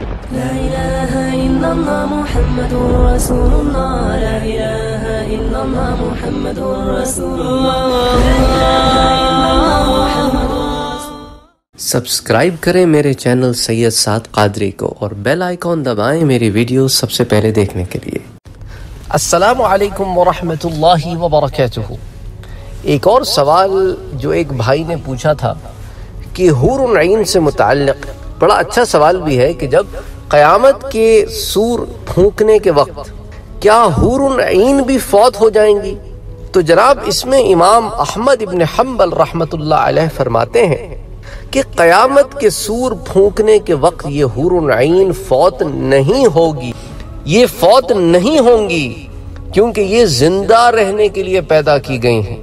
لا إله إلا الله محمد رسول الله. لا إله إلا الله محمد رسول الله. لا إله إلا الله محمد سبسکرائب کریں میرے چینل سید سعد قادری کو اور بیل آئیکن دبائیں میری ویڈیو سب سے پہلے دیکھنے کے لیے. السلام علیکم ورحمۃ اللہ وبرکاتہ. ایک اور سوال جو ایک بھائی نے پوچھا تھا کہ حور العین سے متعلق بڑا اچھا سوال بھی ہے کہ جب قیامت کے سور پھونکنے کے وقت کیا حور العین بھی فوت ہو جائیں گی؟ تو جناب اس میں امام احمد ابن حنبل رحمۃ اللہ علیہ فرماتے ہیں کہ قیامت کے سور پھونکنے کے وقت یہ حور العین فوت نہیں ہوگی، یہ فوت نہیں ہوں گی کیونکہ یہ زندہ رہنے کے لیے پیدا کی گئی ہیں۔